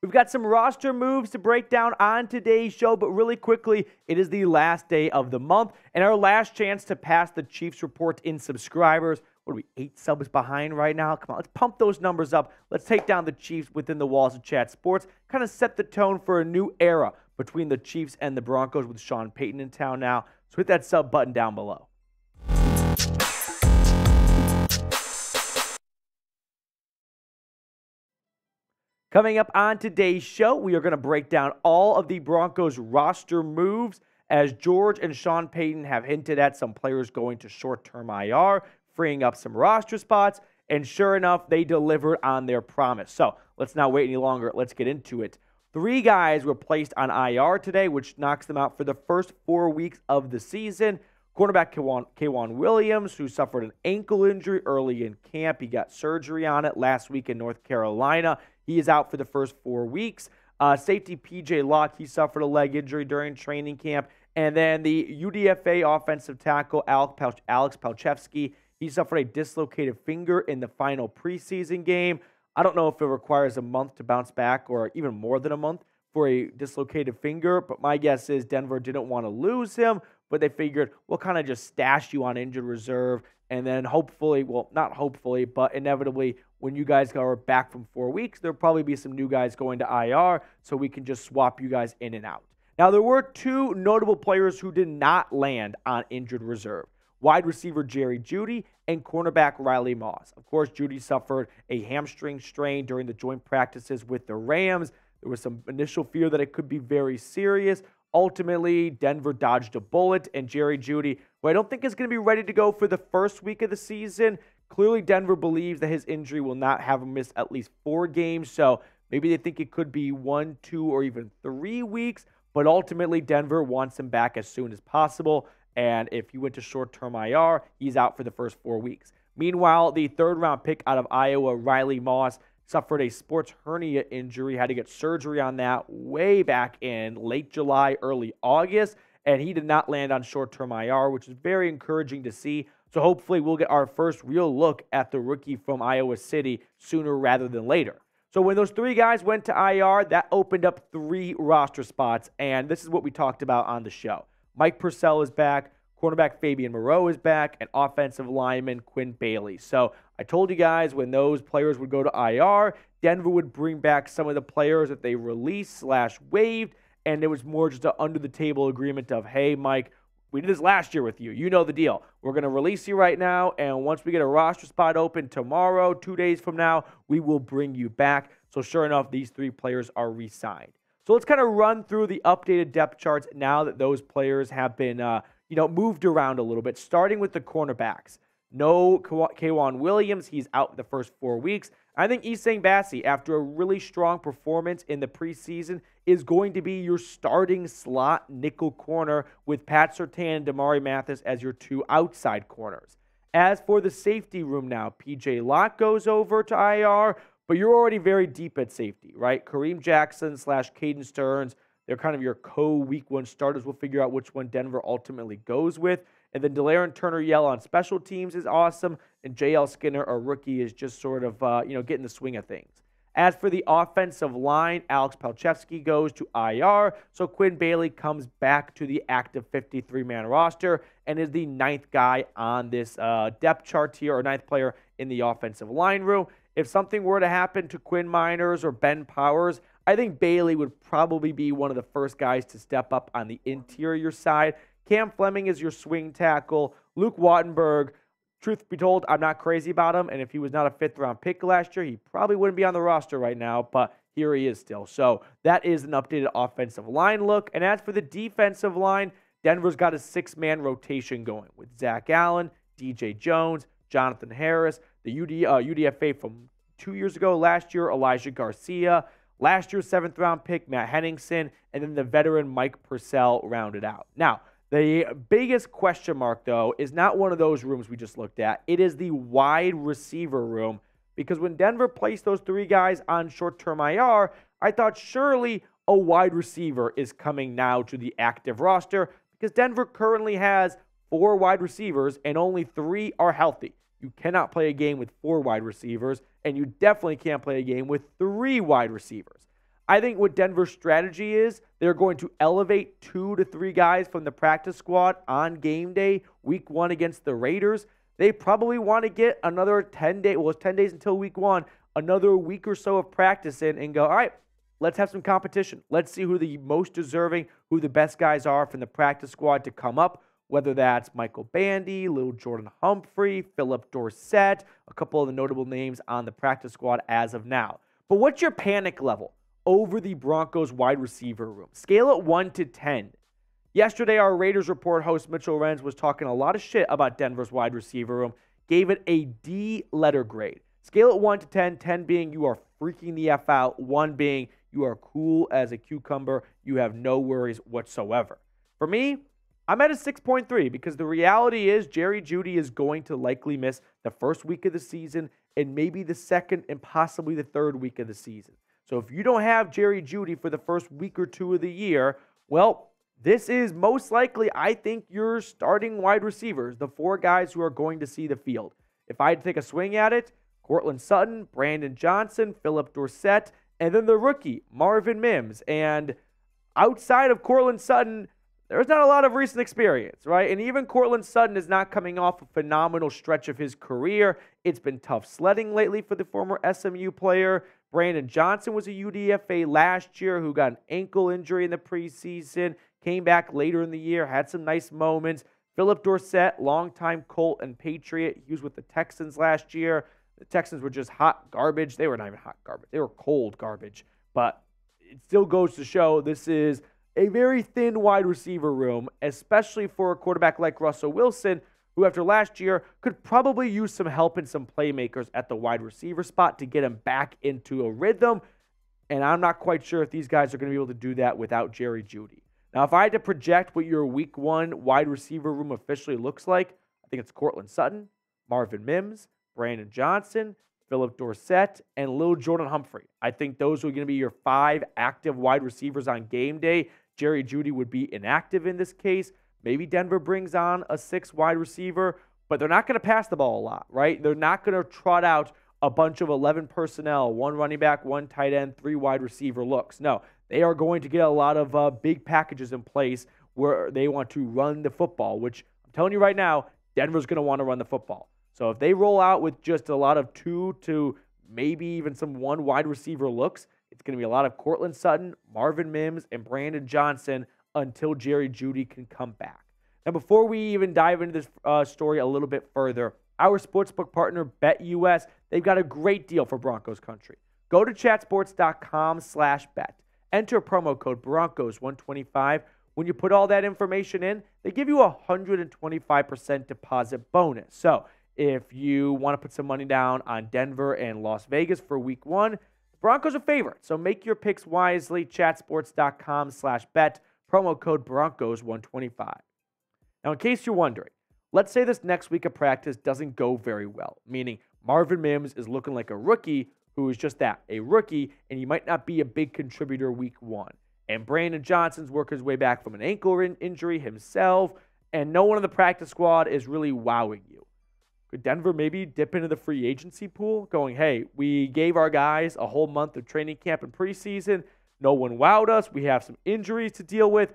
We've got some roster moves to break down on today's show, but really quickly, it is the last day of the month and our last chance to pass the Chiefs report in subscribers. What are we, eight subs behind right now? Come on, let's pump those numbers up. Let's take down the Chiefs within the walls of Chat Sports, kind of set the tone for a new era between the Chiefs and the Broncos with Sean Payton in town now. So hit that sub button down below. Coming up on today's show, we are going to break down all of the Broncos roster moves as George and Sean Payton have hinted at some players going to short term IR, freeing up some roster spots. And sure enough, they delivered on their promise. So let's not wait any longer. Let's get into it. Three guys were placed on IR today, which knocks them out for the first four weeks of the season. Cornerback K'Waun Williams, who suffered an ankle injury early in camp. He got surgery on it last week in North Carolina. He is out for the first four weeks. Uh, safety PJ Locke, he suffered a leg injury during training camp. And then the UDFA offensive tackle Alex, Alex Palczewski, he suffered a dislocated finger in the final preseason game. I don't know if it requires a month to bounce back or even more than a month for a dislocated finger, but my guess is Denver didn't want to lose him, but they figured we'll kind of just stash you on injured reserve and then hopefully, well, not hopefully, but inevitably, when you guys are back from four weeks, there'll probably be some new guys going to IR so we can just swap you guys in and out. Now, there were two notable players who did not land on injured reserve wide receiver Jerry Jeudy and cornerback Riley Moss. Of course, Jeudy suffered a hamstring strain during the joint practices with the Rams. There was some initial fear that it could be very serious. Ultimately, Denver dodged a bullet, and Jerry Jeudy, who I don't think is going to be ready to go for the first week of the season, clearly Denver believes that his injury will not have him miss at least four games. So maybe they think it could be one, two, or even three weeks. But ultimately, Denver wants him back as soon as possible. And if he went to short term IR, he's out for the first four weeks. Meanwhile, the third round pick out of Iowa, Riley Moss, suffered a sports hernia injury, had to get surgery on that way back in late July, early August, and he did not land on short term IR, which is very encouraging to see. So hopefully, we'll get our first real look at the rookie from Iowa City sooner rather than later. So when those three guys went to IR, that opened up three roster spots, and this is what we talked about on the show. Mike Purcell is back. Cornerback Fabian Moreau is back, and offensive lineman Quinn Bailey. So I told you guys when those players would go to IR, Denver would bring back some of the players that they released slash waived, and it was more just an under the table agreement of, hey, Mike, we did this last year with you. You know the deal. We're going to release you right now, and once we get a roster spot open tomorrow, two days from now, we will bring you back. So sure enough, these three players are re-signed. So let's kind of run through the updated depth charts now that those players have been uh, you know, moved around a little bit, starting with the cornerbacks. No K'Waun Williams. He's out the first four weeks. I think Essang Bassey, after a really strong performance in the preseason, is going to be your starting slot nickel corner with Pat Surtain and Damari Mathis as your two outside corners. As for the safety room now, PJ Locke goes over to IR, but you're already very deep at safety, right? Kareem Jackson slash Caden Sterns they're kind of your co week one starters. We'll figure out which one Denver ultimately goes with. And then Delarrin Turner Yell on special teams is awesome. And JL Skinner, a rookie, is just sort of, uh, you know, getting the swing of things. As for the offensive line, Alex Palczewski goes to IR. So Quinn Bailey comes back to the active 53 man roster and is the ninth guy on this uh, depth chart here, or ninth player in the offensive line room. If something were to happen to Quinn Meinerz or Ben Powers, I think Bailey would probably be one of the first guys to step up on the interior side. Cam Fleming is your swing tackle. Luke Wattenberg, truth be told, I'm not crazy about him. And if he was not a fifth round pick last year, he probably wouldn't be on the roster right now, but here he is still. So that is an updated offensive line look. And as for the defensive line, Denver's got a six man rotation going with Zach Allen, DJ Jones, Jonathan Harris, the UD, uh, UDFA from two years ago, last year, Elijah Garcia. Last year's seventh round pick, Matt Henningsen, and then the veteran Mike Purcell rounded out. Now, the biggest question mark, though, is not one of those rooms we just looked at. It is the wide receiver room because when Denver placed those three guys on short term IR, I thought surely a wide receiver is coming now to the active roster because Denver currently has four wide receivers and only three are healthy. You cannot play a game with four wide receivers, and you definitely can't play a game with three wide receivers. I think what Denver's strategy is, they're going to elevate two to three guys from the practice squad on game day, week one against the Raiders. They probably want to get another 10 days, well, it's 10 days until week one, another week or so of practice in and go, all right, let's have some competition. Let's see who the most deserving, who the best guys are from the practice squad to come up, whether that's Michael Bandy, Lil'Jordan Humphrey, Phillip Dorsett, a couple of the notable names on the practice squad as of now. But what's your panic level over the Broncos wide receiver room? Scale it 1 to 10. Yesterday, our Raiders report host Mitchell Renz was talking a lot of shit about Denver's wide receiver room, gave it a D letter grade. Scale it 1 to 10, 10 being you are freaking the F out, 1 being you are cool as a cucumber, you have no worries whatsoever. For me, I'm at a 6.3 because the reality is Jerry Jeudy is going to likely miss the first week of the season and maybe the second and possibly the third week of the season. So if you don't have Jerry Jeudy for the first week or two of the year, well, this is most likely, I think, your starting wide receivers, the four guys who are going to see the field. If I had to take a swing at it, Courtland Sutton, Brandon Johnson, Phillip Dorsett, and then the rookie, Marvin Mims. And outside of Courtland Sutton, there's not a lot of recent experience, right? And even Courtland Sutton is not coming off a phenomenal stretch of his career. It's been tough sledding lately for the former SMU player. Brandon Johnson was a UDFA last year who got an ankle injury in the preseason, came back later in the year, had some nice moments. Phillip Dorsett, longtime Colt and Patriot, he was with the Texans last year. The Texans were just hot garbage. They were not even hot garbage, they were cold garbage. But it still goes to show this is a very thin wide receiver room, especially for a quarterback like Russell Wilson, who after last year could probably use some help and some playmakers at the wide receiver spot to get him back into a rhythm. And I'm not quite sure if these guys are going to be able to do that without Jerry Jeudy. Now, if I had to project what your week one wide receiver room officially looks like, I think it's Courtland Sutton, Marvin Mims, Brandon Johnson, Phillip Dorsett, and Lil Jordan Humphrey. I think those are going to be your five active wide receivers on game day Jerry Jeudy would be inactive in this case. Maybe Denver brings on a six wide receiver, but they're not going to pass the ball a lot, right? They're not going to trot out a bunch of 11 personnel, one running back, one tight end, three wide receiver looks. No, they are going to get a lot of uh, big packages in place where they want to run the football, which I'm telling you right now, Denver's going to want to run the football. So if they roll out with just a lot of two to maybe even some one wide receiver looks, it's going to be a lot of Courtland Sutton, Marvin Mims, and Brandon Johnson until Jerry Jeudy can come back. Now, before we even dive into this uh, story a little bit further, our sportsbook partner BetUS, they've got a great deal for Broncos country. Go to chatsports.com slash bet. Enter promo code Broncos125. When you put all that information in, they give you a 125% deposit bonus. So if you want to put some money down on Denver and Las Vegas for week one, Broncos are a favorite, so make your picks wisely. Chatsports.com slash bet. Promo code Broncos125. Now, in case you're wondering, let's say this next week of practice doesn't go very well, meaning Marvin Mims is looking like a rookie who is just that, a rookie, and he might not be a big contributor week one. And Brandon Johnson's working his way back from an ankle injury himself, and no one in the practice squad is really wowing you. Could Denver maybe dip into the free agency pool, going, hey, we gave our guys a whole month of training camp and preseason. No one wowed us. We have some injuries to deal with.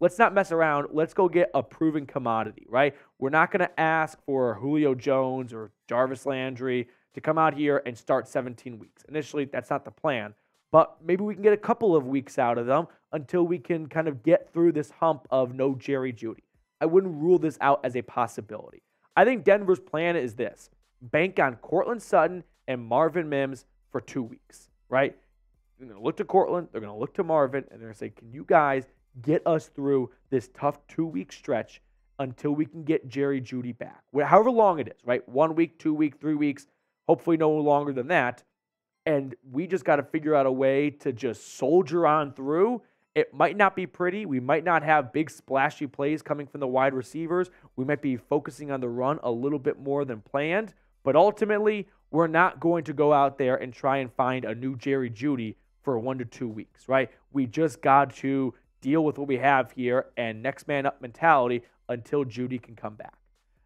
Let's not mess around. Let's go get a proven commodity, right? We're not going to ask for Julio Jones or Jarvis Landry to come out here and start 17 weeks. Initially, that's not the plan, but maybe we can get a couple of weeks out of them until we can kind of get through this hump of no Jerry Jeudy. I wouldn't rule this out as a possibility. I think Denver's plan is this bank on Courtland Sutton and Marvin Mims for two weeks, right? They're going to look to Courtland, they're going to look to Marvin, and they're going to say, can you guys get us through this tough two week stretch until we can get Jerry Jeudy back? However long it is, right? One week, two week, three weeks, hopefully no longer than that. And we just got to figure out a way to just soldier on through it might not be pretty. We might not have big splashy plays coming from the wide receivers. We might be focusing on the run a little bit more than planned. But ultimately, we're not going to go out there and try and find a new Jerry Jeudy for one to two weeks, right? We just got to deal with what we have here and next man up mentality until Jeudy can come back.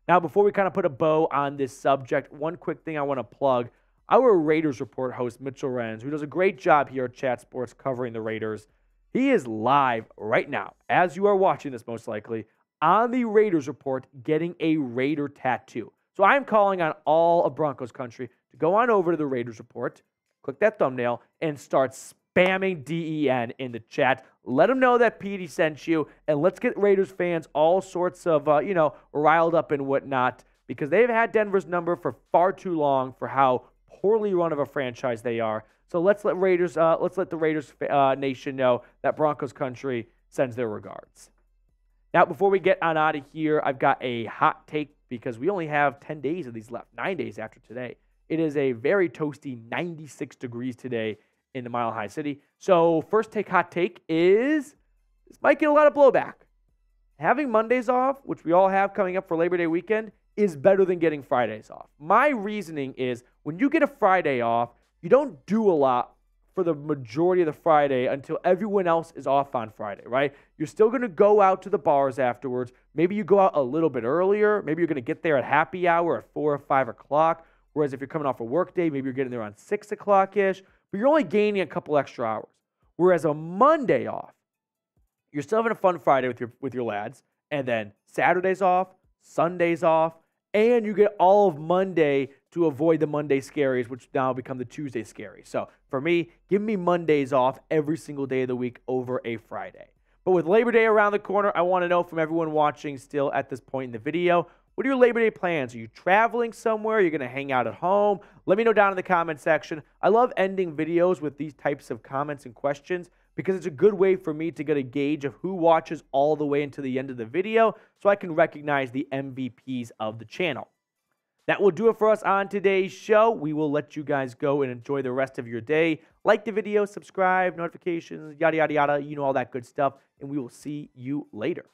Now, before we kind of put a bow on this subject, one quick thing I want to plug. our Raiders report host, Mitchell Renz, who does a great job here at Chat Sports covering the Raiders. He is live right now, as you are watching this most likely, on the Raiders report getting a Raider tattoo. So I'm calling on all of Broncos country to go on over to the Raiders report, click that thumbnail, and start spamming DEN in the chat. Let them know that Petey sent you, and let's get Raiders fans all sorts of, uh, you know, riled up and whatnot because they've had Denver's number for far too long for how poorly run of a franchise they are. So let's let Raiders, uh, let's let the Raiders uh, nation know that Broncos country sends their regards. Now, before we get on out of here, I've got a hot take because we only have 10 days of these left, nine days after today. It is a very toasty 96 degrees today in the Mile High City. So, first take hot take is this might get a lot of blowback. Having Mondays off, which we all have coming up for Labor Day weekend, is better than getting Fridays off. My reasoning is when you get a Friday off, you don't do a lot for the majority of the Friday until everyone else is off on Friday, right? You're still going to go out to the bars afterwards. Maybe you go out a little bit earlier. Maybe you're going to get there at happy hour at four or five o'clock. Whereas if you're coming off a work day, maybe you're getting there on six o'clock ish, but you're only gaining a couple extra hours. Whereas a Monday off, you're still having a fun Friday with your with your lads, and then Saturdays off, Sundays off, and you get all of Monday to avoid the Monday scaries, which now become the Tuesday scaries. So for me, give me Mondays off every single day of the week over a Friday. But with Labor Day around the corner, I want to know from everyone watching still at this point in the video, what are your Labor Day plans? Are you traveling somewhere? You're going to hang out at home? Let me know down in the comment section. I love ending videos with these types of comments and questions because it's a good way for me to get a gauge of who watches all the way into the end of the video so I can recognize the MVPs of the channel. That will do it for us on today's show. We will let you guys go and enjoy the rest of your day. Like the video, subscribe, notifications, yada, yada, yada. You know all that good stuff. And we will see you later.